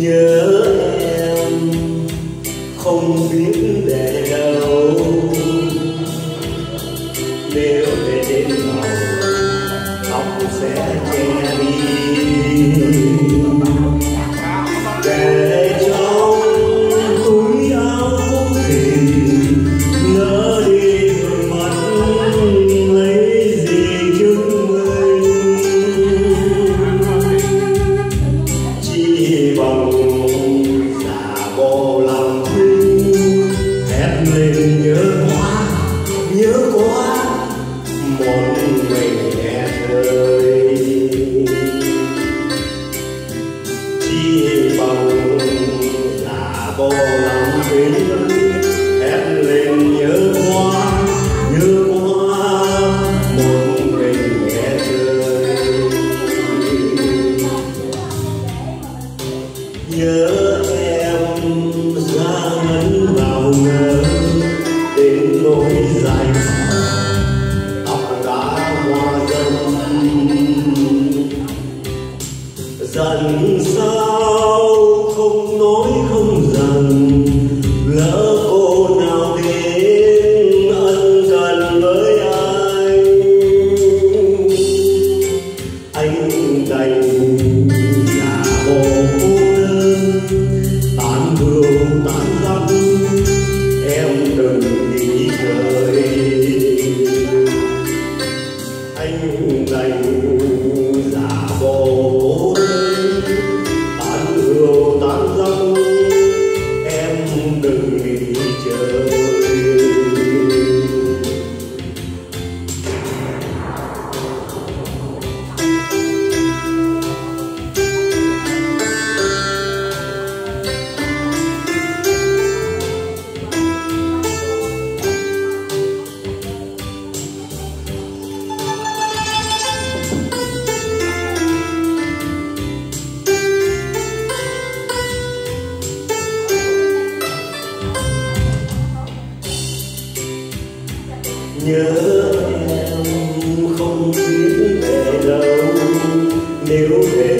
Yeah. dặn sao không nói không dằn lỡ cô nào đến ân cần với anh? Anh đành giả bộ cô đơn. Tán thương tán lắm em đừng đi chơi anh đành nhớ em không biết về đâu nếu về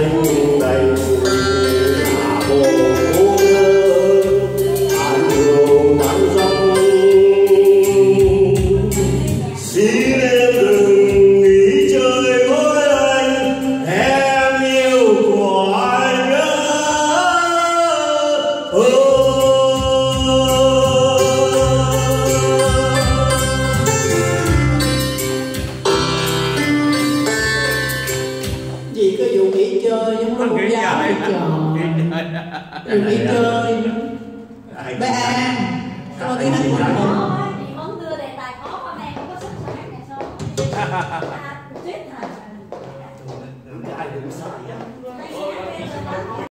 thanh bình chơi giống đâu quốc gia đi trời đừng đi chơi. Bé an. Coi tiếng anh không